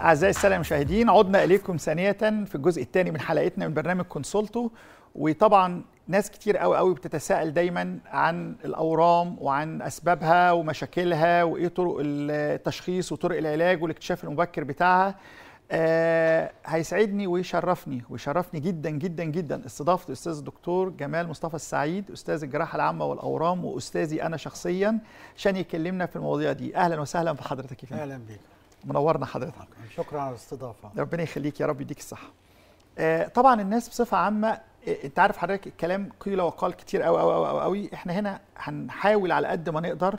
أعزائي السادة المشاهدين عدنا إليكم ثانية في الجزء الثاني من حلقتنا من برنامج كونسولتو. وطبعا ناس كتير قوي قوي بتتساءل دايما عن الأورام وعن أسبابها ومشاكلها وإيه طرق التشخيص وطرق العلاج والاكتشاف المبكر بتاعها. آه هيسعدني ويشرفني ويشرفني جدا جدا جدا استضافة الأستاذ الدكتور جمال مصطفى السعيد أستاذ الجراحة العامة والأورام وأستاذي أنا شخصيا. عشان يكلمنا في المواضيع دي؟ أهلا وسهلا بحضرتك يا فندم. أهلا بيك. منورنا حضرتك. شكرا على الاستضافة. ربنا يخليك يا رب يديك الصحة. آه طبعا الناس بصفة عامة آه، أنت عارف حضرتك الكلام قيل وقال كتير قوي قوي قوي قوي إحنا هنا هنحاول على قد ما نقدر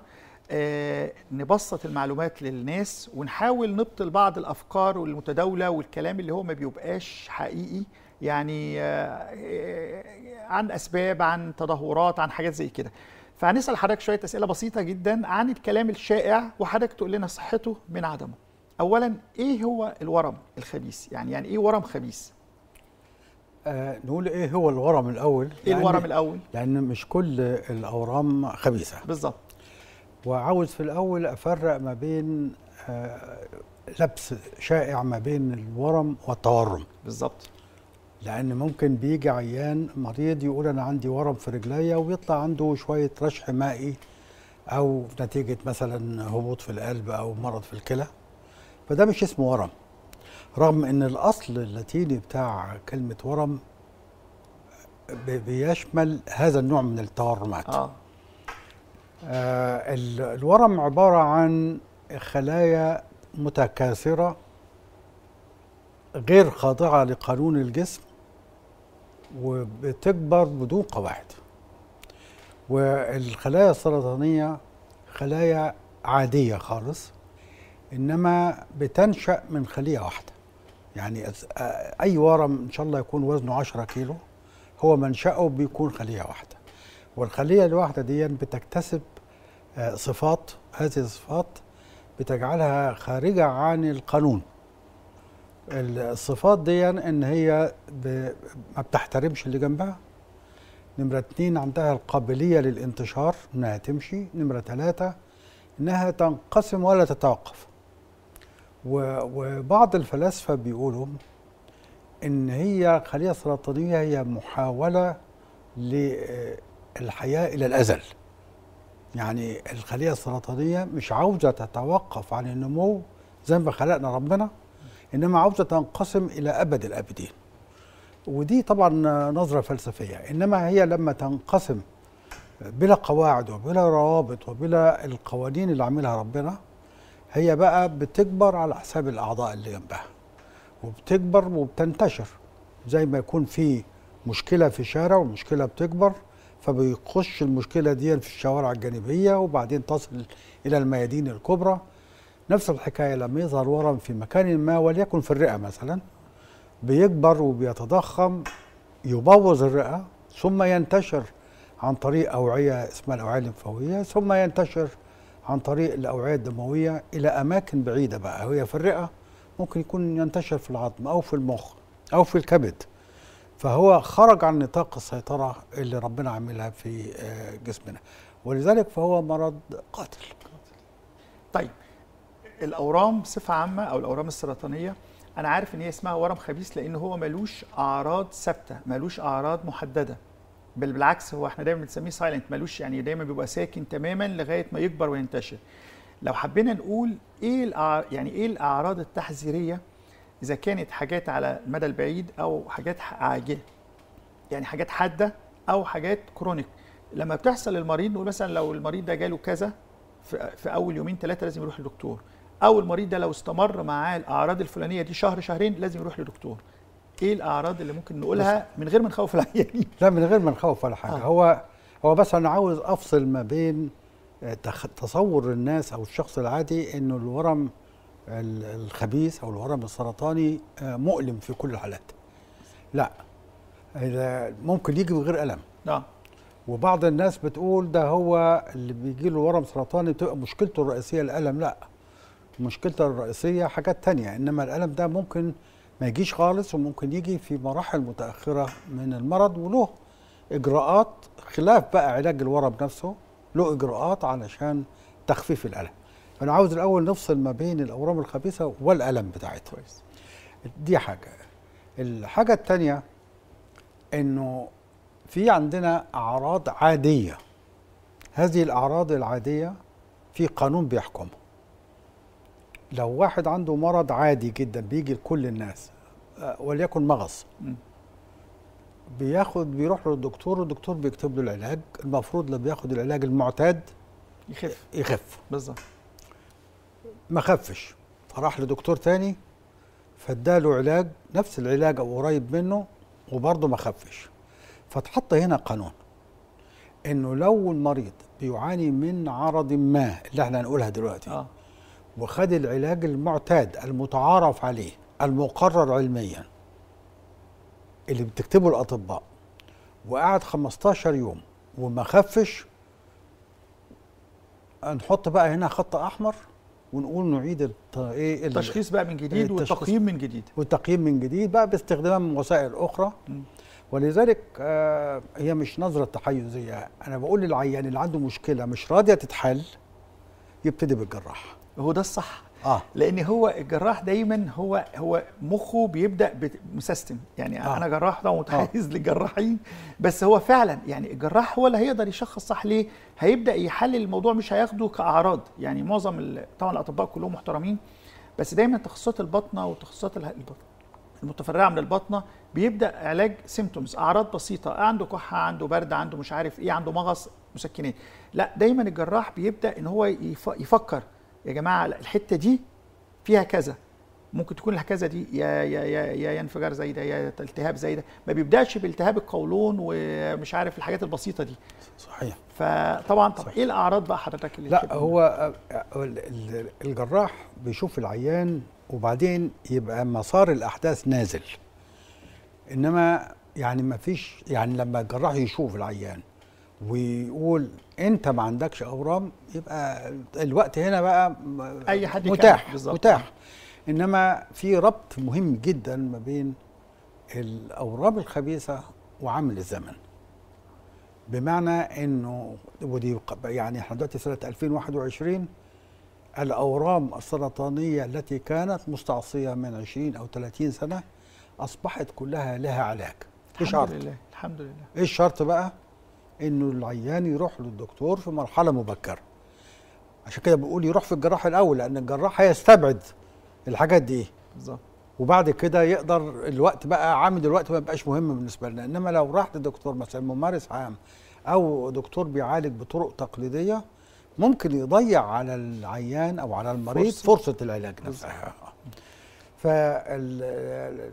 آه، نبسط المعلومات للناس ونحاول نبطل بعض الأفكار والمتداولة والكلام اللي هو ما بيبقاش حقيقي. يعني عن أسباب عن تدهورات عن حاجات زي كده. فهنسأل حضرتك شوية أسئلة بسيطة جدا عن الكلام الشائع وحضرتك تقول لنا صحته من عدمه. اولا إيه هو الورم الخبيث؟ يعني يعني إيه ورم خبيث؟ آه نقول إيه هو الورم الأول؟ إيه الورم الأول؟ لأن مش كل الأورام خبيثة. بالظبط. وعاوز في الأول أفرق ما بين آه لبس شائع ما بين الورم والتورم. بالظبط. لأن ممكن بيجي عيان مريض يقول أنا عندي ورم في رجليا ويطلع عنده شوية رشح مائي أو نتيجة مثلا هبوط في القلب أو مرض في الكلى. فده مش اسمه ورم رغم إن الأصل اللاتيني بتاع كلمة ورم بي- بيشمل هذا النوع من التورمات. آه ال- الورم عبارة عن خلايا متكاثرة غير خاضعة لقانون الجسم وبتكبر بدون قواعد. والخلايا السرطانية خلايا عادية خالص إنما بتنشأ من خلية واحدة. يعني أي ورم إن شاء الله يكون وزنه 10 كيلو هو منشأه بيكون خلية واحدة. والخلية الواحدة دي بتكتسب آه، صفات هذه الصفات بتجعلها خارجة عن القانون. الصفات دي إن هي ما بتحترمش اللي جنبها. نمرة اتنين عندها القابلية للانتشار إنها تمشي. نمرة ثلاثة إنها تنقسم ولا تتوقف. وبعض الفلاسفة بيقولوا إن هي خلية سرطانية هي محاولة للحياة إلى الأزل. يعني الخلية السرطانية مش عاوزة تتوقف عن النمو زي ما خلقنا ربنا إنما عاوزة تنقسم إلى أبد الآبدين. ودي طبعا نظرة فلسفية. إنما هي لما تنقسم بلا قواعد وبلا روابط وبلا القوانين اللي عاملها ربنا هي بقى بتكبر على حساب الأعضاء اللي جنبها وبتكبر وبتنتشر. زي ما يكون في مشكلة في شارع والمشكلة بتكبر فبيخش المشكلة دي في الشوارع الجانبية وبعدين تصل إلى الميادين الكبرى. نفس الحكاية لما يظهر ورم في مكان ما وليكن في الرئة مثلا بيكبر وبيتضخم يبوظ الرئة ثم ينتشر عن طريق أوعية اسمها الأوعية الليمفاوية ثم ينتشر عن طريق الأوعية الدموية إلى أماكن بعيدة بقى. هي في الرئة ممكن يكون ينتشر في العظم أو في المخ أو في الكبد. فهو خرج عن نطاق السيطرة اللي ربنا عاملها في آه، جسمنا. ولذلك فهو مرض قاتل. طيب الأورام بصفة عامة أو الأورام السرطانية أنا عارف إن هي اسمها ورم خبيث لأن هو ملوش أعراض ثابتة ملوش أعراض محددة. بل بالعكس هو إحنا دايما بنسميه سايلنت ملوش يعني دايما بيبقى ساكن تماما لغاية ما يكبر وينتشر. لو حبينا نقول إيه. يعني إيه الأعراض التحذيرية إذا كانت حاجات على المدى البعيد أو حاجات عاجلة؟ يعني حاجات حادة أو حاجات كرونيك لما بتحصل للمريض نقول مثلا لو المريض ده جاله كذا في, في أول يومين ثلاثة لازم يروح لدكتور أو المريض ده لو استمر معاه الأعراض الفلانية دي شهر شهرين لازم يروح لدكتور. إيه الاعراض اللي ممكن نقولها من غير ما نخوف العيانين لا من غير ما نخوف ولا حاجة. آه. آه. هو هو بس أنا عاوز أفصل ما بين آه، تصور الناس أو الشخص العادي إنه الورم ال- الخبيث أو الورم السرطاني آه، مؤلم في كل الحالات. لا. إذا ممكن يجي من غير ألم. آه. وبعض الناس بتقول ده هو اللي بيجي له ورم سرطاني بتبقى مشكلته الرئيسية الألم. لا. مشكلته الرئيسية حاجات تانية إنما الألم ده ممكن ما يجيش خالص وممكن يجي في مراحل متأخرة من المرض وله إجراءات خلاف بقى علاج الورم نفسه له إجراءات علشان تخفيف الألم. فانا عاوز الأول نفصل ما بين الأورام الخبيثة والألم بتاعتها. كويس. دي حاجة. الحاجة الثانية إنه في عندنا أعراض عادية. هذه الأعراض العادية في قانون بيحكمها لو واحد عنده مرض عادي جدا بيجي لكل الناس وليكن مغص. بياخد بيروح للدكتور والدكتور بيكتب له العلاج المفروض لو بياخد العلاج المعتاد يخف. يخف. بالظبط. ما خفش. فراح لدكتور تاني فاداله علاج نفس العلاج أو قريب منه وبرضه ما خفش. فتحط هنا قانون إنه لو المريض بيعاني من عرض ما اللي إحنا هنقولها دلوقتي آه. وخد العلاج المعتاد المتعارف عليه المقرر علميا اللي بتكتبه الأطباء وقعد 15 يوم وما خفش هنحط بقى هنا خط أحمر ونقول نعيد الت... إيه ال- التشخيص بقى من جديد. والتقييم من جديد والتقييم من جديد بقى باستخدام وسائل أخرى. ولذلك آه هي مش نظرة تحيزيه أنا بقول للعيان اللي عنده مشكلة مش راضية تتحل يبتدي بالجراح هو ده الصح آه. لأن هو الجراح دايما هو هو مخه بيبدأ system. يعني آه. أنا جراح ده متحيز للجراحين بس هو فعلا يعني الجراح هو اللي هيقدر يشخص صح ليه؟ هيبدأ يحلل الموضوع مش هياخده كأعراض. يعني معظم طبعا الأطباء كلهم محترمين بس دايما تخصصات البطنة وتخصصات المتفرعة من البطنة بيبدأ علاج symptoms أعراض بسيطة. عنده كحة عنده برد عنده مش عارف إيه عنده مغص مسكنات لا دايما الجراح بيبدأ إن هو يف- يفكر يا جماعة الحتة دي فيها كذا. ممكن تكون الكذا دي يا يا يا يا يا انفجار زي ده يا التهاب زي ده ما بيبدأش بالتهاب القولون ومش عارف الحاجات البسيطة دي. صحيح. فطبعا طب صحيح. إيه الأعراض بقى حضرتك اللي لا هو ال- ال- الجراح بيشوف العيان وبعدين يبقى مسار الأحداث نازل. إنما يعني ما فيش يعني لما الجراح يشوف العيان ويقول انت ما عندكش اورام يبقى الوقت هنا بقى أي حد. متاح. متاح. إنما في ربط مهم جدا ما بين الأورام الخبيثة وعامل الزمن. بمعنى إنه ودي يعني إحنا دلوقتي سنة 2021 الأورام السرطانية التي كانت مستعصية من 20 أو 30 سنة أصبحت كلها لها علاج. الحمد لله الحمد لله. إيه الشرط بقى؟ إنه العيان يروح للدكتور في مرحلة مبكرة. عشان كده بقول يروح في الجراح الأول لأن الجراح هيستبعد الحاجات دي. بالظبط. وبعد كده يقدر الوقت بقى عامل الوقت ما يبقاش مهم بالنسبة لنا. إنما لو راح لدكتور مثلا ممارس عام أو دكتور بيعالج بطرق تقليدية ممكن يضيع على العيان أو على المريض فرصة. فرصة, العلاج نفسها. فال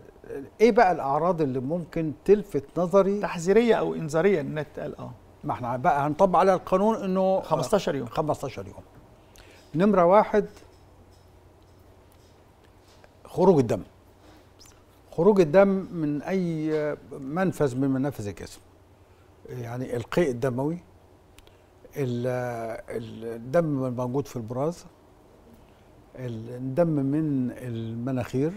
إيه بقى الاعراض اللي ممكن تلفت نظري؟ تحذيرية أو انذارية انها تتقال آه. ما إحنا بقى هنطبق على القانون انه 15 يوم. 15 يوم. نمرة واحد خروج الدم. خروج الدم من أي منفذ من منافذ الجسم. يعني القيء الدموي ال- الدم الموجود في البراز. الدم من المناخير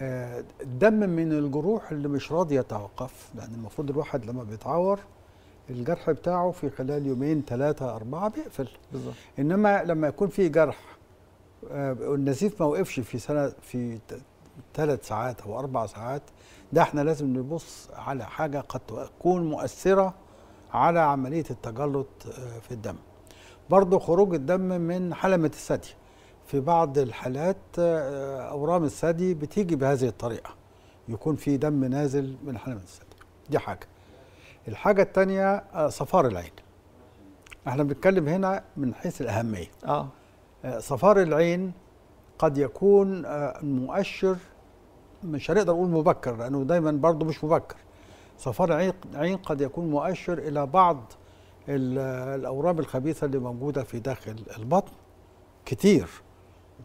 آه، الدم من الجروح اللي مش راضي يتوقف. لأن المفروض الواحد لما بيتعور الجرح بتاعه في خلال يومين ثلاثة أربعة بيقفل. بالظبط. إنما لما يكون في جرح آه، النزيف ما وقفش في سنة في ثلاث ساعات أو أربع ساعات ده إحنا لازم نبص على حاجة قد تكون مؤثرة على عملية التجلط آه، في الدم. برضو خروج الدم من حلمة الثدي. في بعض الحالات آه، أورام الثدي بتيجي بهذه الطريقة. يكون في دم نازل من حلمة الثدي. دي حاجة. الحاجة التانية آه، صفار العين. إحنا بنتكلم هنا من حيث الأهمية. آه. آه، صفار العين قد يكون آه، مؤشر مش هنقدر نقول مبكر لأنه دايما برضه مش مبكر. صفار العين عين قد يكون مؤشر إلى بعض ال- الأورام الخبيثة اللي موجودة في داخل البطن. كتير.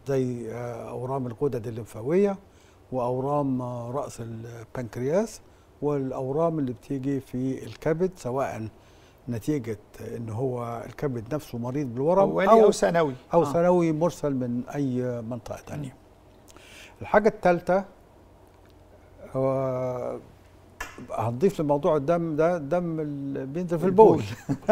زي آه، أورام الغدد الليمفاوية وأورام آه، رأس البنكرياس والأورام اللي بتيجي في الكبد سواء نتيجة إن هو الكبد نفسه مريض بالورم أولي أو ثانوي. أو آه. ثانوي مرسل من أي منطقة تانية. الحاجة الثالثة هو هنضيف لموضوع الدم ده الدم اللي بينزل في البول.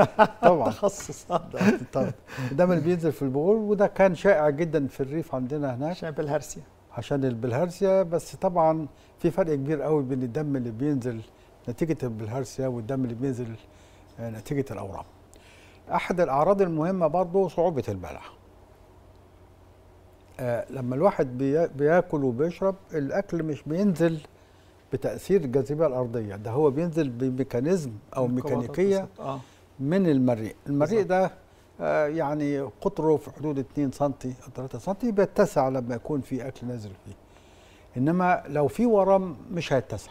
طبعا. تخصص. طبعا الدم اللي بينزل في البول وده كان شائع جدا في الريف عندنا هناك. عشان بالهرسيا عشان البلهارسيا بس طبعا في فرق كبير قوي بين الدم اللي بينزل نتيجة البلهارسيا والدم اللي بينزل آه، نتيجة الأورام. أحد الأعراض المهمة برضه صعوبة البلع. آه، لما الواحد بي- بياكل وبيشرب الأكل مش بينزل بتأثير الجاذبية الأرضية. ده هو بينزل بميكانيزم ميكانيكية بالظبط. آه. من المريء. المريء. ده آه، يعني قطره في حدود 2 سم أو 3 سم بيتسع لما يكون في أكل نازل فيه. إنما لو في ورم مش هيتسع.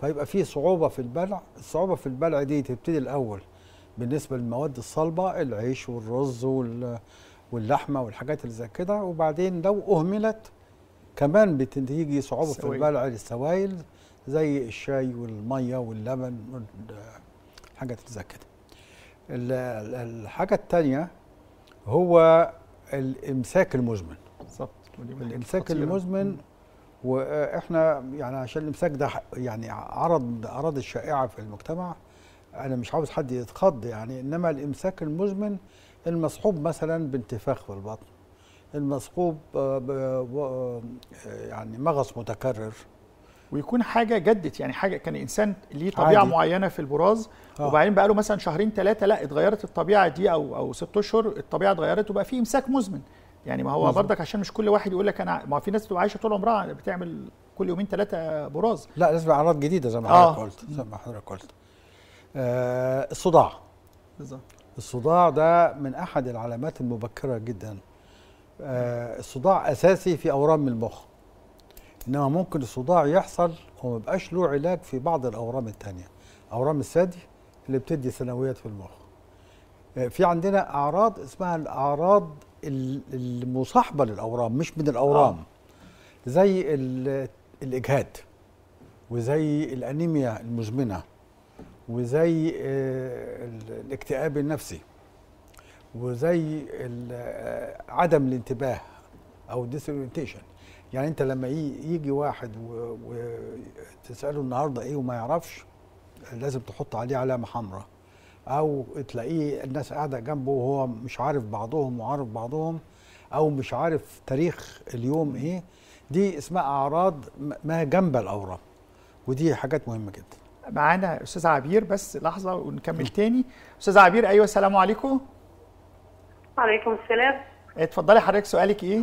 فيبقى في صعوبة في البلع. الصعوبة في البلع دي تبتدي الأول بالنسبة للمواد الصلبة العيش والرز وال- واللحمة والحاجات اللي زي كده. وبعدين لو أهملت كمان بتيجي صعوبة في. البلع للسوائل. زي الشاي والمية واللبن والحاجات اللي زي كده. ال- ال- الحاجة التانية هو الإمساك المزمن. بالظبط. خطيرة. المزمن وإحنا يعني عشان الإمساك ده يعني عرض أعراض الشائعة في المجتمع أنا مش عاوز حد يتخض يعني إنما الإمساك المزمن المصحوب مثلا بانتفاخ في البطن المصحوب يعني مغص متكرر ويكون حاجة جدت يعني حاجة كان إنسان ليه طبيعة عادي. معينة في البراز آه. وبعدين بقى له مثلا شهرين ثلاثة لأ اتغيرت الطبيعة دي أو أو ست أشهر الطبيعة اتغيرت وبقى في إمساك مزمن يعني ما هو. برضك عشان مش كل واحد يقول لك أنا ما في ناس بتبقى عايشة طول عمرها بتعمل كل يومين ثلاثة براز لأ لازم أعراض جديدة زي ما آه. حضرتك قلت زي ما حضرتك قلت آه الصداع بالظبط الصداع ده من أحد العلامات المبكرة جدا آه، الصداع أساسي في أورام المخ إنما ممكن الصداع يحصل وما يبقاش له علاج في بعض الأورام التانية. أورام الثدي اللي بتدي ثانويات في المخ. آه، في عندنا أعراض اسمها الأعراض ال- المصاحبة للأورام مش من الأورام. زي ال- الإجهاد وزي الأنيميا المزمنة وزي آه، ال- الاكتئاب النفسي وزي آه، عدم الانتباه أو ديسورينتيشن يعني انت لما يجي واحد و- وتساله النهارده إيه وما يعرفش لازم تحط عليه علامة حمراء. أو تلاقيه الناس قاعدة جنبه وهو مش عارف بعضهم وعارف بعضهم أو مش عارف تاريخ اليوم إيه. دي اسمها اعراض ما جنب الأورام. ودي حاجات مهمة جدا. معانا أستاذ عبير بس لحظة ونكمل تاني. أستاذ عبير أيوه السلام عليكم. وعليكم السلام. اتفضلي حضرتك سؤالك إيه؟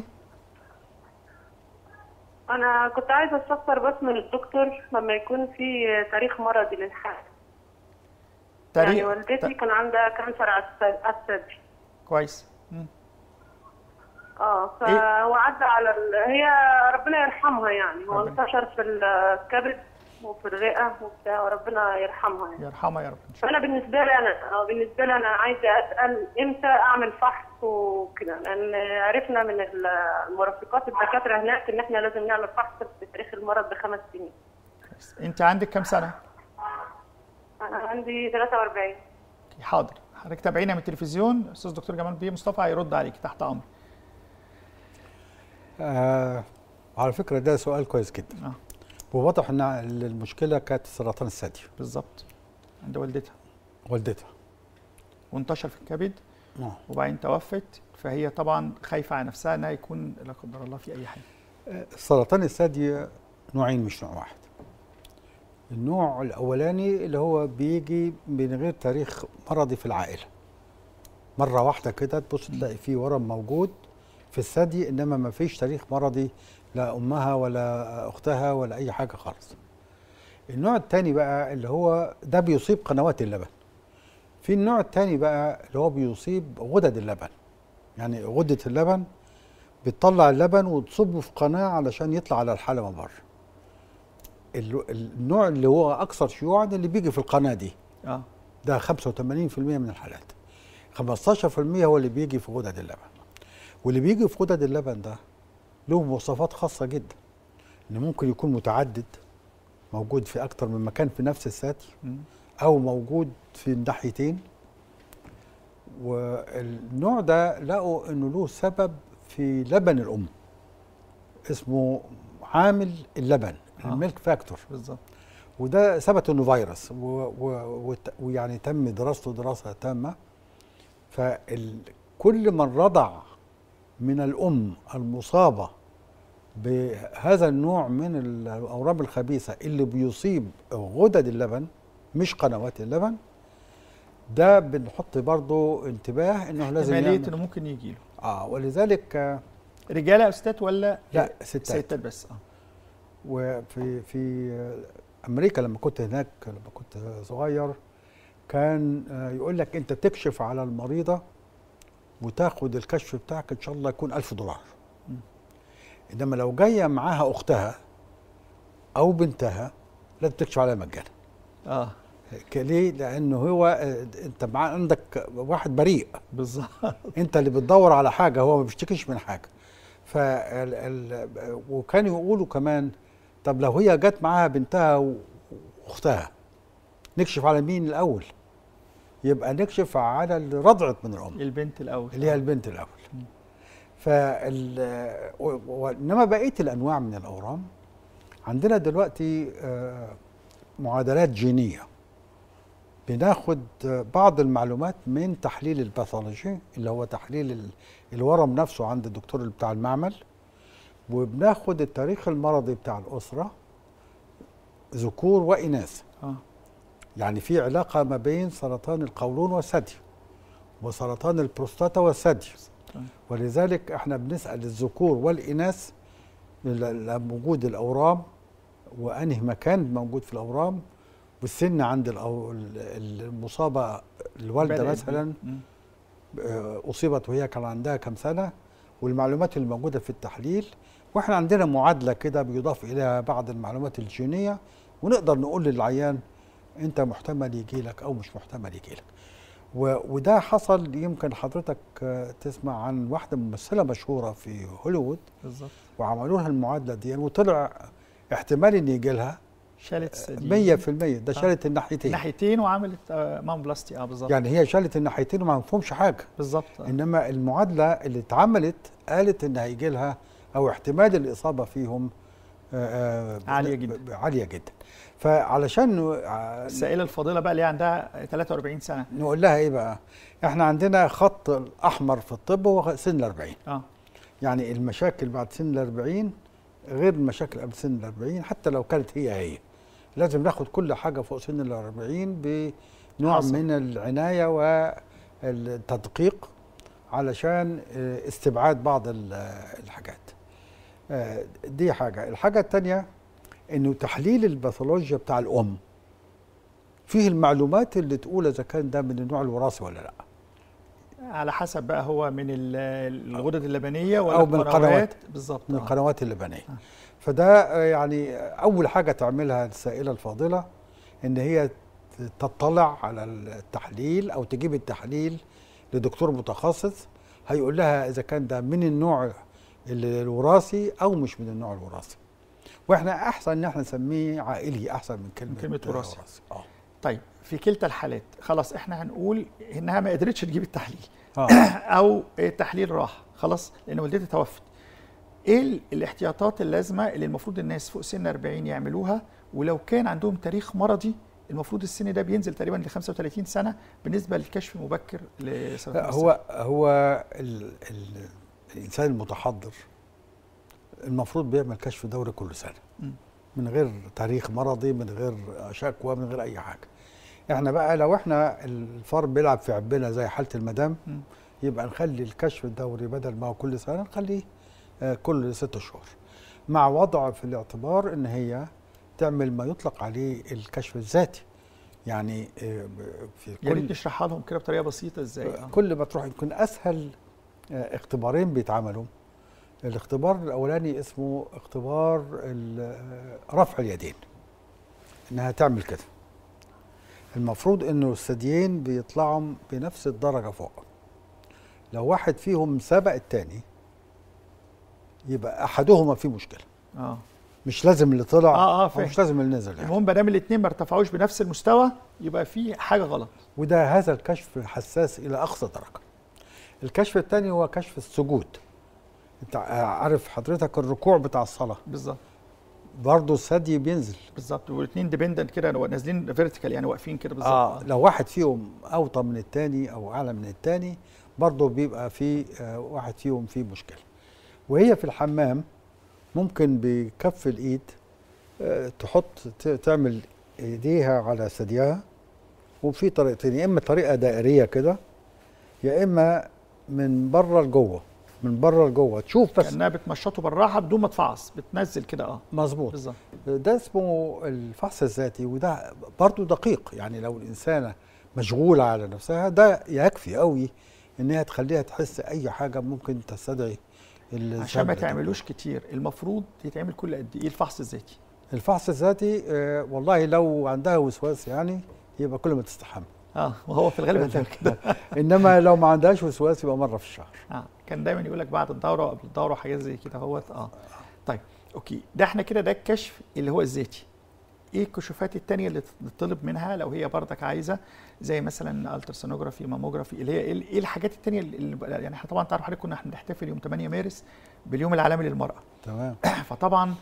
أنا كنت عايزة أستفسر بس من الدكتور لما يكون في تاريخ مرضي للحال يعني والدتي كان عندها كانسر على الث- على الثدي كويس. مم. آه فهو عدى على ال... هي ربنا يرحمها يعني. هو. انتشر في الكبد وفي الرئه وبتاع وربنا يرحمها يعني. يرحمها يا رب. ان شاء فأنا بالنسبة لي أنا آه، بالنسبة لي أنا عايزة أسأل إمتى أعمل فحص وكده؟ لأن عرفنا من المرافقات الدكاترة هناك إن إحنا لازم نعمل فحص في تاريخ المرض بخمس سنين. أنت عندك كام سنة؟ أنا عندي 43 حاضر. حضرتك تابعينا من التلفزيون. أستاذ دكتور جمال بيه مصطفى هيرد عليك تحت أمر آه على فكرة ده سؤال كويس جدا. آه. وواضح إن المشكلة كانت سرطان الثدي. بالظبط. عند والدتها. والدتها. وانتشر في الكبد. آه. وبعدين توفت. فهي طبعا خايفة على نفسها إنها يكون لا قدر الله في أي حاجة. سرطان الثدي نوعين مش نوع واحد. النوع الأولاني اللي هو بيجي من غير تاريخ مرضي في العائلة. مرة واحدة كده تبص تلاقي فيه ورم موجود في الثدي إنما ما فيش تاريخ مرضي لا أمها ولا أختها ولا أي حاجة خالص. النوع الثاني بقى اللي هو ده بيصيب قنوات اللبن. في النوع الثاني بقى اللي هو بيصيب غدد اللبن. يعني غدة اللبن بتطلع اللبن وتصبه في قناة علشان يطلع على الحلبة بره. ال- النوع اللي هو أكثر شيوعا اللي بيجي في القناة دي. آه. ده 85% من الحالات. 15% هو اللي بيجي في غدد اللبن. واللي بيجي في غدد اللبن ده له مواصفات خاصة جدا إن ممكن يكون متعدد موجود في أكتر من مكان في نفس مم. أو موجود في الناحيتين والنوع ده لقوا إنه له سبب في لبن الأم اسمه عامل اللبن آه. الميلك فاكتور بالظبط وده ثبت إنه فيروس ويعني تم دراسته دراسة تامة فكل من رضع من الأم المصابة بهذا النوع من الأورام الخبيثة اللي بيصيب غدد اللبن مش قنوات اللبن ده بنحط برضه انتباه إنه لازم احتماليه إنه ممكن يجي له. آه ولذلك رجالة أو ستات ولا لا ستات. ستات بس آه. وفي في أمريكا لما كنت هناك لما كنت صغير كان آه، يقول لك أنت تكشف على المريضة وتاخد الكشف بتاعك إن شاء الله يكون ألف دولار. م. إنما لو جاية معاها أختها أو بنتها لازم تكشف عليها مجانا. آه. ليه؟ لأنه هو آه، أنت مع عندك واحد بريء. بالظبط. أنت اللي بتدور على حاجة هو ما بيشتكيش من حاجة. ف وكانوا يقولوا كمان طب لو هي جت معاها بنتها وأختها نكشف على مين الأول؟ يبقى نكشف على اللي رضعت من الأم. البنت الأول. اللي هي البنت الأول. فال وانما بقية الأنواع من الأورام عندنا دلوقتي آه، معادلات جينية. بناخد آه، بعض المعلومات من تحليل الباثولوجي اللي هو تحليل ال- الورم نفسه عند الدكتور اللي بتاع المعمل وبناخد التاريخ المرضي بتاع الأسرة ذكور وإناث. آه. يعني في علاقة ما بين سرطان القولون والثدي وسرطان البروستاتا والثدي. ولذلك إحنا بنسأل الذكور والإناث ال- ال- موجود الأورام وأنهي مكان موجود في الأورام والسن عند المصابة الوالدة مثلا. آه، أصيبت وهي كان عندها كم سنة والمعلومات اللي موجوده في التحليل وإحنا عندنا معادلة كده بيضاف إليها بعض المعلومات الجينية ونقدر نقول للعيان أنت محتمل يجي لك أو مش محتمل يجي لك وده حصل يمكن حضرتك آه، تسمع عن واحدة ممثلة مشهورة في هوليوود. بالظبط. وعملوا لها المعادلة دي وطلع احتمال إن يجي لها شالت الثدي 100% ده آه. شالت الناحيتين. ناحيتين وعملت آه مامبلاستي آه بالظبط. يعني هي شالت الناحيتين وما مفهومش حاجة. بالظبط. آه. إنما المعادلة اللي اتعملت قالت إن هيجي لها أو احتمال الإصابة فيهم آه، آه، عالية جدا. عالية جدا. فعلشان ع- السائلة الفاضلة بقى اللي عندها 43 سنة. نقول لها إيه بقى؟ إحنا عندنا خط الأحمر في الطب هو سن ال 40 آه. يعني المشاكل بعد سن ال 40 غير المشاكل قبل سن ال 40 حتى لو كانت هي هي. لازم ناخد كل حاجة فوق سن ال 40 بنوع حصل. من العناية والتدقيق علشان آه، استبعاد بعض ال- الحاجات. آه، دي حاجة الحاجة الثانية إنه تحليل الباثولوجيا بتاع الأم فيه المعلومات اللي تقول إذا كان ده من النوع الوراثي ولا لأ على حسب بقى هو من ال- الغدد اللبنية ولا أو من القنوات. بالظبط من آه. القنوات اللبنية آه. فده آه، يعني أول حاجة تعملها السائلة الفاضلة إن هي تطلع على التحليل أو تجيب التحليل لدكتور متخصص هيقول لها إذا كان ده من النوع ال- الوراثي أو مش من النوع الوراثي. وإحنا أحسن إن إحنا نسميه عائلي أحسن من كلمة كلمة وراثي. آه. طيب في كلتا الحالات. خلاص إحنا هنقول إنها ما قدرتش تجيب التحليل. آه. أو التحليل راح. خلاص لأن والدتي توفت. إيه ال- الاحتياطات اللازمة اللي المفروض الناس فوق سن 40 يعملوها؟ ولو كان عندهم تاريخ مرضي المفروض السن ده بينزل تقريبا ل 35 سنة بالنسبة للكشف المبكر لسرطان. هو هو ال ال الإنسان المتحضر المفروض بيعمل كشف دوري كل سنة. من غير تاريخ مرضي من غير شكوى من غير أي حاجة إحنا بقى لو إحنا الفار بيلعب في عبنا زي حالة المدام. يبقى نخلي الكشف الدوري بدل ما هو كل سنة نخليه آه، كل ست شهور مع وضع في الاعتبار إن هي تعمل ما يطلق عليه الكشف الذاتي يعني آه، في ريت كل نشرحها لهم كده بطريقة بسيطة إزاي. كل ما تروح يمكن أسهل اختبارين بيتعملوا. الاختبار الأولاني اسمه اختبار آه، رفع اليدين إنها تعمل كده. المفروض إنه الثديين بيطلعوا بنفس الدرجة فوق. لو واحد فيهم سبق التاني يبقى أحدهما فيه مشكلة. آه. مش لازم اللي طلع آه، آه، أو فاهم. مش لازم اللي نزل يعني. المهم ما دام الاثنين ما ارتفعوش بنفس المستوى يبقى في حاجة غلط. وده هذا الكشف حساس إلى أقصى درجة. الكشف الثاني هو كشف السجود. انت عارف حضرتك الركوع بتاع الصلاة. بالظبط. برضه الثدي بينزل. بالظبط. والاثنين dependent كده نازلين vertical يعني واقفين كده بالظبط. آه لو واحد فيهم أوطى من التاني أو أعلى من التاني برضه بيبقى في آه واحد فيهم فيه مشكلة. وهي في الحمام ممكن بكف الإيد آه تحط تعمل إيديها على ثديها وفي طريقتين يا إما طريقة دائرية كده يا إما من بره لجوه من بره لجوه. تشوف بس كأنها بتمشطه بالراحة بدون ما تفعص بتنزل كده آه. مظبوط. بالظبط. ده اسمه الفحص الذاتي وده برضه دقيق. يعني لو الإنسانة مشغولة على نفسها ده يكفي قوي إن هي تخليها تحس أي حاجة ممكن تستدعي عشان ما. تعملوش كتير المفروض يتعمل كل قد إيه؟ الفحص الذاتي. الفحص الذاتي آه والله لو عندها وسواس يعني يبقى كل ما تستحمل. آه وهو في الغالب هتعمل كده. إنما لو ما عندهاش وسواس يبقى مرة في الشهر. آه كان دايما يقول لك بعد الدورة وقبل الدورة وحاجات زي كده اهوت آه. طيب okay. ده إحنا كده ده الكشف اللي هو الذاتي إيه الكشوفات التانية اللي تطلب منها لو هي بردك عايزة؟ زي مثلا ultrasonography mammography اللي هي إيه إيه الحاجات التانية اللي يعني إحنا طبعا تعرف حضرتك كنا إحنا بنحتفل يوم 8 مارس باليوم العالمي للمرأة. تمام. فطبعا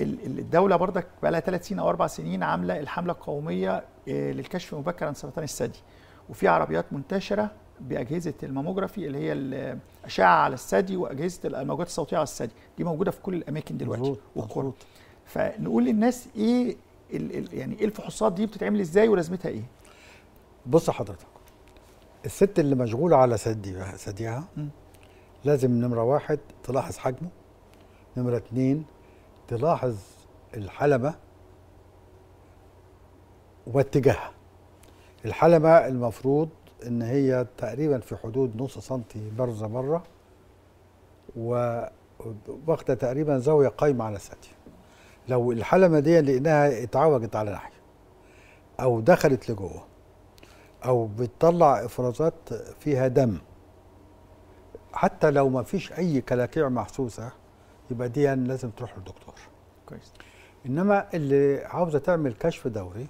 الدولة بردك بقى لها ثلاث سنين أو أربع سنين عاملة الحملة القومية آه، للكشف المبكر عن سرطان الثدي. وفي عربيات منتشرة بأجهزة الماموجرافي اللي هي الأشعة على الثدي وأجهزة الموجات الصوتية على الثدي. دي موجودة في كل الأماكن دلوقتي مظبوط والقرى فنقول للناس إيه يعني إيه الفحوصات دي بتتعمل إزاي ولازمتها إيه؟ بص حضرتك الست اللي مشغولة على ثديها ثديها. لازم نمرة واحد تلاحظ حجمه نمرة اتنين تلاحظ الحلبه واتجاهها. الحلبه المفروض إن هي تقريبا في حدود نص سنتي بارزه بره واخدة تقريبا زاوية قايمة على الثدي لو الحلبه دي لانها اتعوجت على ناحيه أو دخلت لجوه أو بتطلع إفرازات فيها دم حتى لو ما فيش أي كلاكيع محسوسة يبقى دي لازم تروح للدكتور كويس إنما اللي عاوزة تعمل كشف دوري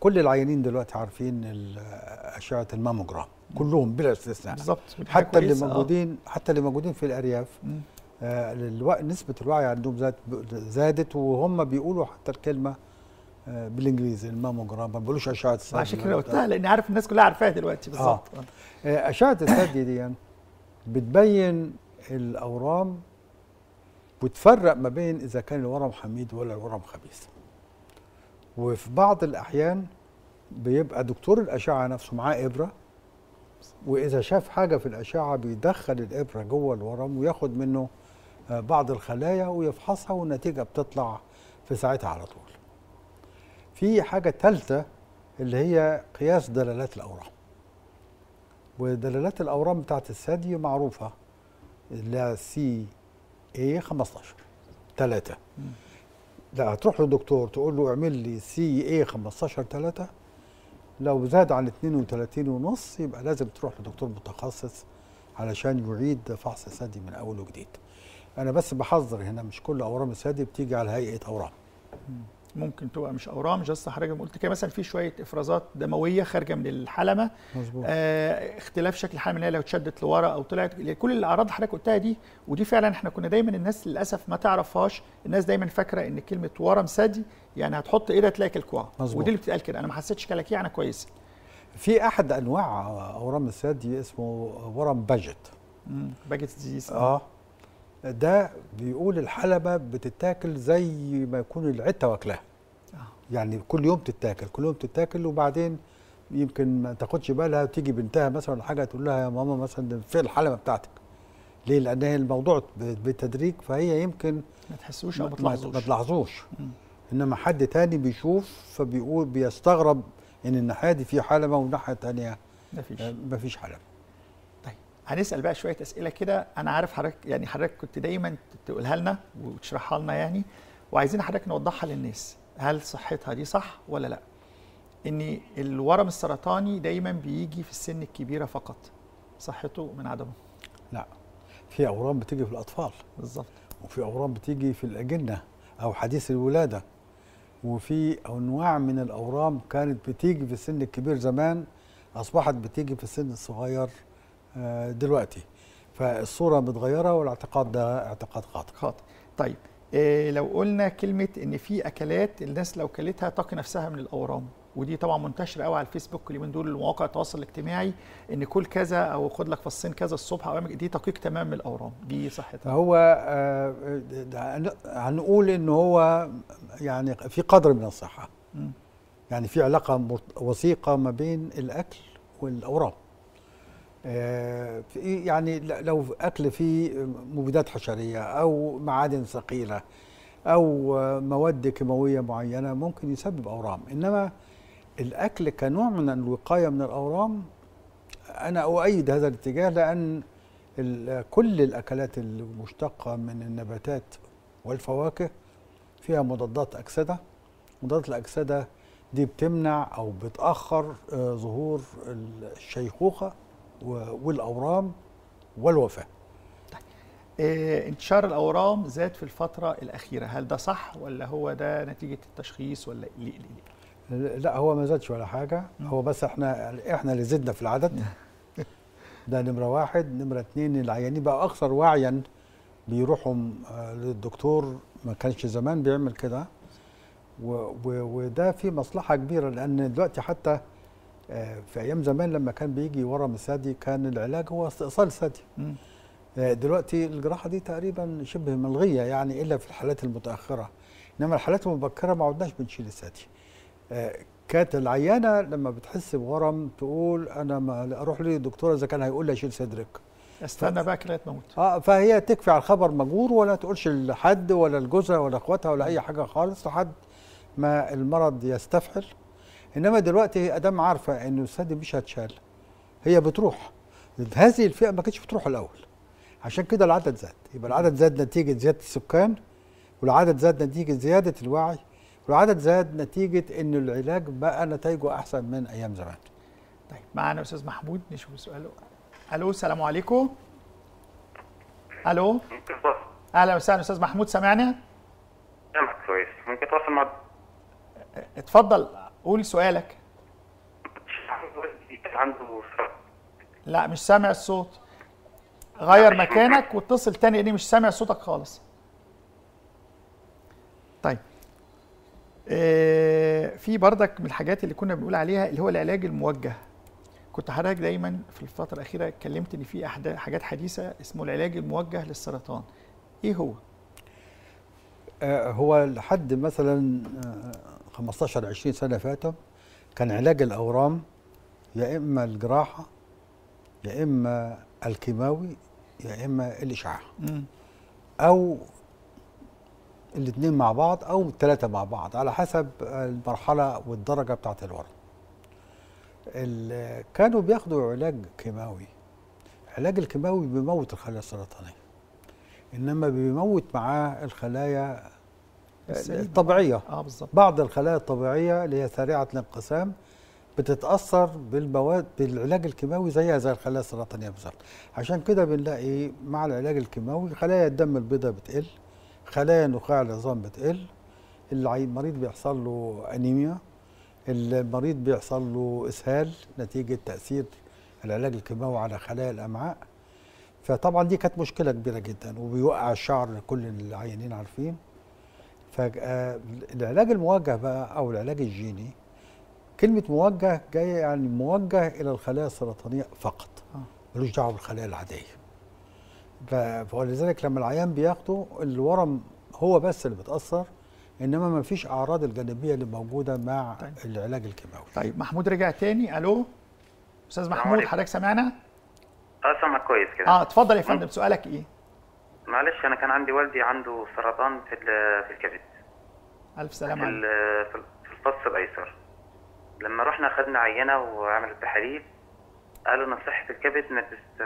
كل العيانين دلوقتي عارفين اشعه الماموجرام كلهم بلا استثناء بالظبط حتى اللي آه. موجودين حتى اللي موجودين في الأرياف. آه، نسبة الوعي عندهم زاد زادت وهم بيقولوا حتى الكلمة آه، بالإنجليزي الماموجرام ما بيقولوش أشعة الثدي عشان كده قلتها لأن عارف الناس كلها عارفاها دلوقتي بالظبط آه. آه، أشعة الثدي دي يعني بتبين الأورام وتفرق ما بين إذا كان الورم حميد ولا الورم خبيث. وفي بعض الأحيان بيبقى دكتور الأشعة نفسه معاه إبرة وإذا شاف حاجة في الأشعة بيدخل الإبرة جوه الورم وياخد منه آه، بعض الخلايا ويفحصها والنتيجة بتطلع في ساعتها على طول. في حاجة ثالثه اللي هي قياس دلالات الأورام. ودلالات الأورام بتاعت الثدي معروفة. هي CA 15 3 لا هتروح للدكتور تقول له اعمل لي CA 15 3 لو زاد عن 32 ونص يبقى لازم تروح لدكتور متخصص علشان يعيد فحص الثدي من أول وجديد. أنا بس بحذر هنا مش كل أورام الثدي بتيجي على هيئة أورام. ممكن تبقى مش أورام جاست حضرتك قلت كده مثلا في شوية إفرازات دموية خارجة من الحلمة. مظبوط. آه اختلاف شكل الحلمة إن هي لو اتشدت لورا أو طلعت كل الأعراض اللي حضرتك قلتها دي ودي فعلا إحنا كنا دايما الناس للأسف ما تعرفهاش الناس دايما فاكرة إن كلمة ورم ثدي يعني هتحط إيدها تلاقي كلكوعه. ودي اللي بتتقال كده. أنا ما حسيتش كلاكيع أنا كويسه في أحد أنواع أورام الثدي اسمه ورم باجت. Paget disease. آه. ده بيقول الحلمة بتتاكل زي ما يكون العتة واكلاها. آه. يعني كل يوم تتاكل كل يوم تتاكل وبعدين يمكن ما تاخدش بالها وتيجي بنتها مثلا ولا حاجة تقول لها يا ماما مثلا فين الحلمة بتاعتك؟ ليه؟ لأن هي الموضوع بالتدريج فهي يمكن ما تحسوش أو ما ما ما تلاحظوش. تلاحظوش. إنما حد تاني بيشوف فبيقول بيستغرب إن الناحية دي في حلبة والناحية التانية ما فيش. طيب هنسأل بقى شوية أسئلة كده. أنا عارف حضرتك يعني حضرتك كنت دايما تقولها لنا وتشرحها لنا يعني. وعايزين حضرتك نوضحها للناس. هل صحتها دي صح ولا لأ؟ إن الورم السرطاني دايما بيجي في السن الكبيرة فقط. صحته من عدمه. لأ في أورام بتيجي في الأطفال. بالظبط. وفي أورام بتيجي في الأجنة أو حديث الولادة. وفي أنواع من الأورام كانت بتيجي في السن الكبير زمان أصبحت بتيجي في السن الصغير. دلوقتي. فالصورة متغيرة والاعتقاد ده اعتقاد خاطئ. خاطئ. طيب إيه لو قلنا كلمة إن في أكلات الناس لو كلتها تقي نفسها من الأورام ودي طبعا منتشرة قوي على الفيسبوك اليومين دول مواقع التواصل الاجتماعي إن كل كذا أو خد لك فصين كذا الصبح أو دي تقيك تمام من الأورام. دي صحتها هو آه، هنقول إن هو يعني في قدر من الصحة. مم. يعني في علاقة وثيقة ما بين الأكل والأورام. آه، يعني ل- لو أكل فيه مبيدات حشرية أو معادن ثقيلة أو آه، مواد كيماوية معينة ممكن يسبب أورام. إنما الأكل كنوع من الوقاية من الأورام أنا أؤيد هذا الاتجاه لأن كل الأكلات المشتقة من النباتات والفواكه فيها مضادات أكسدة. مضادات الأكسدة دي بتمنع أو بتأخر آه، ظهور الشيخوخة. والأورام والوفاة. إيه انتشار الأورام زاد في الفترة الأخيرة. هل ده صح ولا هو ده نتيجة التشخيص ولا ليه؟ ليه؟ ليه؟ لا هو ما زادش ولا حاجة. هو بس إحنا إحنا اللي زدنا في العدد. ده نمرة واحد. نمرة اتنين العيانين بقى أكثر وعيا بيروحوا آه، للدكتور. ما كانش زمان بيعمل كده. وده في مصلحة كبيرة لأن دلوقتي حتى في أيام زمان لما كان بيجي ورم الثدي كان العلاج هو استئصال الثدي. آه، دلوقتي الجراحة دي تقريبا شبه ملغية يعني إلا في الحالات المتأخرة. إنما الحالات المبكرة ما عدناش بنشيل الثدي آه، كانت العيانة لما بتحس بورم تقول أنا ما أروح للدكتور إذا كان هيقول لي أشيل صدرك. استنى بقى كده تموت. آه فهي تكفي على الخبر مجور ولا تقولش لحد ولا لجوزها ولا أخواتها ولا أي حاجة خالص لحد ما المرض يستفحل. إنما دلوقتي هي أدام عارفة إنه الثدي مش هتشال هي بتروح. هذه الفئة ما كانتش بتروح الأول. عشان كده العدد زاد. يبقى العدد زاد نتيجة زيادة السكان والعدد زاد نتيجة زيادة الوعي والعدد زاد نتيجة إن العلاج بقى نتائجه أحسن من أيام زمان. طيب معانا أستاذ محمود نشوف سؤاله. ألو السلام عليكم. ألو. أهلا وسهلا أستاذ محمود سامعني؟ سامعك كويس. ممكن تواصل مع اتفضل. قول سؤالك. لا مش سامع الصوت. غير مكانك واتصل تاني لأني مش سامع صوتك خالص. طيب. آه، في بردك من الحاجات اللي كنا بنقول عليها اللي هو العلاج الموجه. كنت حضرتك دايما في الفترة الأخيرة اتكلمت إن في حاجات حديثة اسمه العلاج الموجه للسرطان. إيه هو؟ آه، هو لحد مثلا آه، 15 20 سنة فاتوا كان علاج الأورام يا إما الجراحة يا إما الكيماوي يا إما الإشعاع. أو الاثنين مع بعض أو الثلاثه مع بعض على حسب المرحلة والدرجة بتاعت الورم ال- كانوا بياخدوا علاج كيماوي العلاج الكيماوي بيموت الخلايا السرطانية إنما بيموت معاه الخلايا. الطبيعيه آه بالظبط بعض الخلايا الطبيعية اللي هي سريعة الانقسام بتتأثر بالمواد بالعلاج الكيماوي زيها زي الخلايا السرطانية بالظبط. عشان كده بنلاقي مع العلاج الكيماوي خلايا الدم البيضاء بتقل خلايا نخاع العظام بتقل المريض بيحصل له أنيميا المريض بيحصل له إسهال نتيجة تأثير العلاج الكيماوي على خلايا الأمعاء. فطبعا دي كانت مشكلة كبيرة جدا وبيوقع الشعر كل العيانين عارفين. فالعلاج الموجه بقى أو العلاج الجيني كلمة موجه جاية يعني موجه إلى الخلايا السرطانية فقط آه. ملوش دعوة بالخلايا العادية. ف- ولذلك لما العيان بياخده الورم هو بس اللي بتاثر إنما ما فيش أعراض الجانبية اللي موجودة مع طيب. العلاج الكيماوي. طيب محمود رجع تاني. ألو؟ أستاذ محمود. حضرتك سامعنا؟ أه سامعك كويس كده. آه اتفضل يا فندم. سؤالك إيه؟ معلش أنا كان عندي والدي عنده سرطان في ال- في الكبد. ألف ال- في ال- في الفص الأيسر. لما رحنا خدنا عينة وعملت تحاليل قالوا إن صحة الكبد ما تست...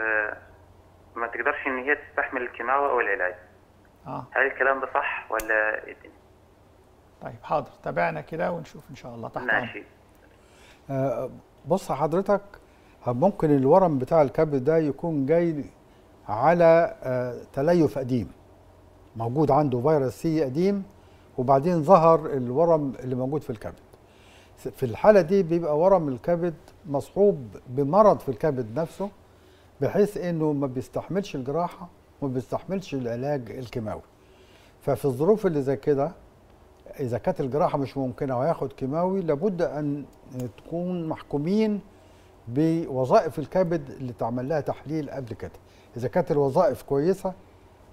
ما تقدرش إن هي تستحمل الكيماوي أو العلاج. آه. هل الكلام ده صح ولا إيه الدنيا؟ طيب حاضر. تابعنا كده ونشوف إن شاء الله تحت. ماشي. آه، بص حضرتك ممكن الورم بتاع الكبد ده يكون جاي على آه، تليف قديم. موجود عنده فيروس سي قديم وبعدين ظهر الورم اللي موجود في الكبد. في الحالة دي بيبقى ورم الكبد مصحوب بمرض في الكبد نفسه بحيث إنه ما بيستحملش الجراحة وما بيستحملش العلاج الكيماوي. ففي الظروف اللي زي كده إذا كانت الجراحة مش ممكنة وهياخد كيماوي لابد أن تكون محكومين بوظائف الكبد اللي تعمل لها تحليل قبل كده. إذا كانت الوظائف كويسة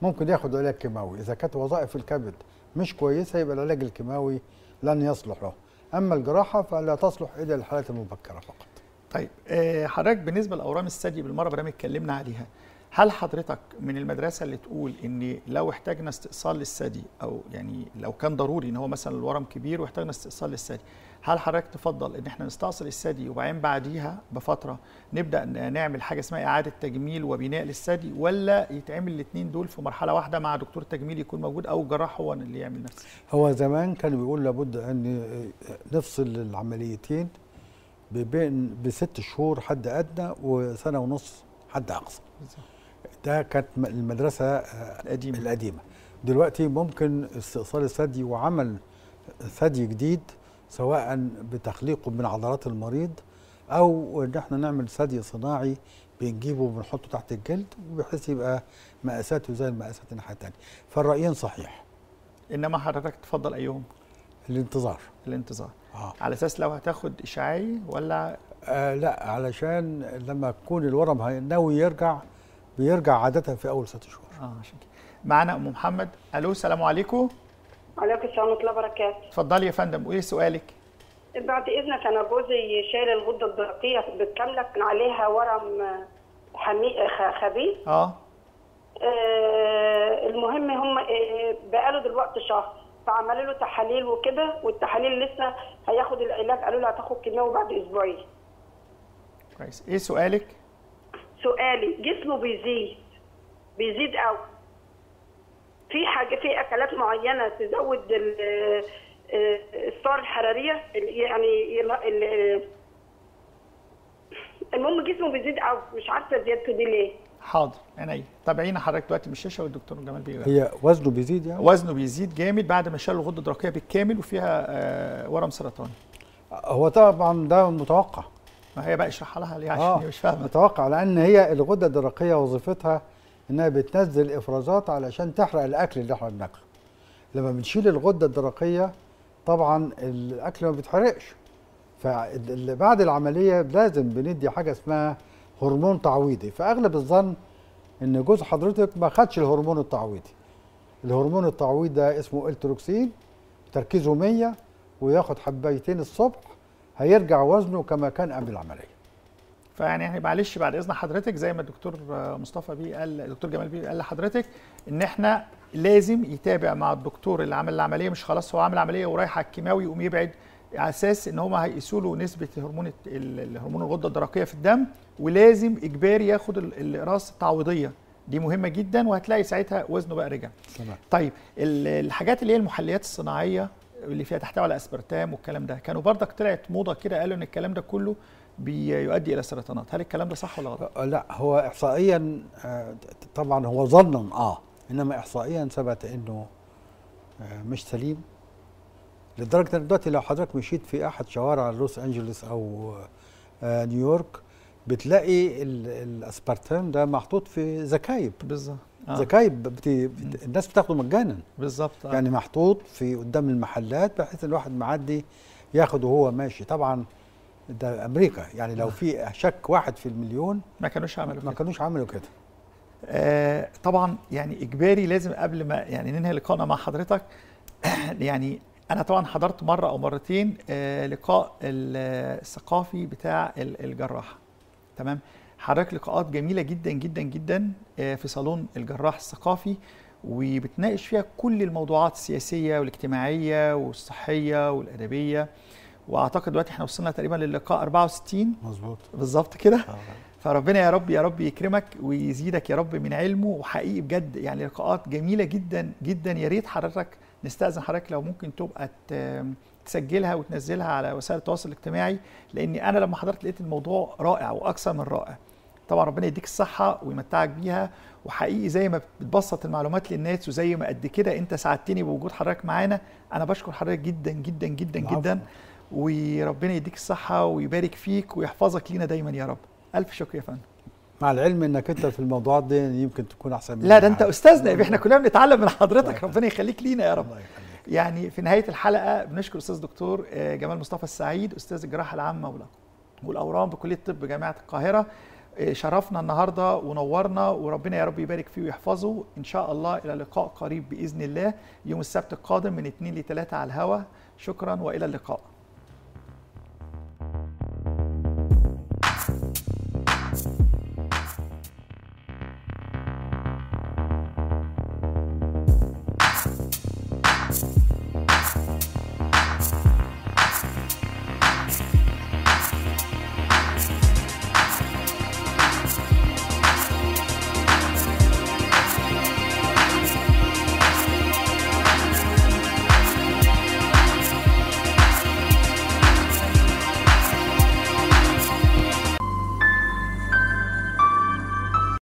ممكن ياخد علاج كيماوي. إذا كانت وظائف الكبد مش كويسة يبقى العلاج الكيماوي لن يصلح له أما الجراحة فلا تصلح إلا للحالات المبكرة فقط. طيب آه، حضرتك بالنسبة لأورام الثدي بالمرة برامج اتكلمنا عليها هل حضرتك من المدرسة اللي تقول إن لو احتاجنا استئصال للثدي أو يعني لو كان ضروري إن هو مثلا الورم كبير واحتاجنا استئصال للثدي هل حضرتك تفضل إن إحنا نستأصل الثدي وبعدين بعديها بفترة نبدأ نعمل حاجة اسمها إعادة تجميل وبناء للثدي ولا يتعمل الاثنين دول في مرحلة واحدة مع دكتور تجميل يكون موجود أو الجراح هو اللي يعمل نفسه؟ هو زمان كان بيقول لابد أن نفصل العمليتين بين بست شهور حد أدنى وسنة ونص حد أقصى. ده كانت المدرسة آه، القديم القديمة. دلوقتي ممكن استئصال الثدي وعمل ثدي جديد سواء بتخليقه من عضلات المريض أو إن إحنا نعمل ثدي صناعي بنجيبه وبنحطه تحت الجلد بحيث يبقى مقاساته زي المقاسات الناحية الثانية فالرأيين صحيح. إنما حضرتك تفضل ايهم الانتظار. الانتظار. آه. على أساس لو هتاخد إشعاعي ولا؟ آه لا علشان لما يكون الورم ناوي يرجع بيرجع عادة في أول ست شهور. آه عشان كده. معانا أم محمد. ألو السلام عليكم. عليكم السلام ورحمة الله وبركاته. اتفضلي يا فندم وايه سؤالك. بعد إذنك أنا جوزي شايل الغدة الدرقية بالكامله كان عليها ورم حمي خبيث. آه. آه، المهم هم آه، بقاله دلوقتي شهر فعملوا له تحاليل وكده والتحاليل لسه هياخد العلاج قالوا له هتاخد كيماوي بعد أسبوعين. كويس. إيه سؤالك؟ سؤالي جسمه بيزيد بيزيد قوي. في حاجة في أكلات معينة تزود ال- آه، السعر الحرارية؟ ال- يعني ال- ال- المهم جسمه بيزيد قوي مش عارفة زيادته دي ليه. حاضر عينيا. تابعينا حضرتك دلوقتي من الشاشة والدكتور جمال بيقول هي وزنه بيزيد يعني؟ وزنه بيزيد جامد بعد ما شال الغدة الدرقية بالكامل وفيها آه ورم سرطاني هو طبعا ده متوقع. ما هي بقى اشرحها لها ليه؟ عشان هي مش فاهمة. متوقع لأن هي الغدة الدرقية وظيفتها إنها بتنزل إفرازات علشان تحرق الأكل اللي إحنا بناكله. لما بنشيل الغدة الدرقية طبعا الأكل ما بيتحرقش. فبعد العملية لازم بندي حاجة اسمها هرمون تعويضي. فأغلب الظن إن جوز حضرتك ما خدش الهرمون التعويضي. الهرمون التعويضي ده اسمه إلتروكسين تركيزه 100 وياخد حبايتين الصبح هيرجع وزنه كما كان قبل العملية. فيعني يعني معلش بعد إذن حضرتك زي ما الدكتور مصطفى بيه قال الدكتور جمال بيه قال لحضرتك إن إحنا لازم يتابع مع الدكتور اللي عمل العملية مش خلاص هو عامل عملية ورايح على الكيماوي يقوم يبعد على أساس إن هم هيقيسوا له نسبة هرمون الهرمون الغدة الدرقية في الدم ولازم إجباري ياخد ال- الاقراص التعويضية. دي مهمة جدا وهتلاقي ساعتها وزنه بقى رجع. طيب ال- الحاجات اللي هي المحليات الصناعية اللي فيها تحتوي على أسبرتام والكلام ده كانوا برضك طلعت موضة كده قالوا إن الكلام ده كله بيؤدي إلى سرطانات. هل الكلام ده صح ولا غلط؟ آه، لا هو احصائيا آه، طبعا هو ظنا آه إنما احصائيا ثبت إنه آه، مش سليم. لدرجة إن دلوقتي لو حضرتك مشيت في أحد شوارع لوس أنجلوس أو نيويورك بتلاقي ال- الاسبرتام ده محطوط في زكايب. بالظبط آه. زكايب بت... الناس بتاخده مجانا. بالظبط آه. يعني محطوط في قدام المحلات بحيث الواحد معدي ياخده وهو ماشي. طبعا ده أمريكا. يعني لو في شك واحد في المليون ما كانوش عملوا ما كانوش عملوا كده. آه طبعا يعني إجباري لازم قبل ما يعني ننهي لقائنا مع حضرتك. يعني أنا طبعا حضرت مرة أو مرتين آه لقاء ال- الثقافي بتاع ال- الجراح تمام؟ حضرتك لقاءات جميلة جدا جدا جدا آه في صالون الجراح الثقافي وبتناقش فيها كل الموضوعات السياسية والاجتماعية والصحية والأدبية. وأعتقد دلوقتي إحنا وصلنا تقريبا للقاء 64 مظبوط. بالظبط كده. فربنا يا رب يا رب يكرمك ويزيدك يا رب من علمه وحقيقي بجد يعني لقاءات جميلة جدا جدا. يا ريت حضرتك نستأذن حضرتك لو ممكن تبقى تسجلها وتنزلها على وسائل التواصل الاجتماعي لأني أنا لما حضرت لقيت الموضوع رائع وأكثر من رائع. طبعا ربنا يديك الصحة ويمتعك بيها وحقيقي زي ما بتبسط المعلومات للناس وزي ما قد كده أنت ساعدتني بوجود حضرتك معانا. أنا بشكر حضرتك جدا جدا جدا العفو. جدا وربنا يديك الصحة ويبارك فيك ويحفظك لينا دايما يا رب. ألف شكر يا فندم. مع العلم إنك أنت في الموضوعات دي يمكن تكون أحسن مني لا ده أنت. أستاذنا إحنا كلنا بنتعلم من حضرتك. ربنا يخليك لينا يا رب. الله يخليك. يعني في نهاية الحلقة بنشكر أستاذ دكتور آه، جمال مصطفى السعيد أستاذ الجراحة العامة والأورام بكلية الطب جامعة القاهرة. آه، شرفنا النهارده ونورنا وربنا يا رب يبارك فيه ويحفظه. إن شاء الله إلى لقاء قريب بإذن الله يوم السبت القادم من 2 ل 3 على الهوا. شكرا وإلى اللقاء.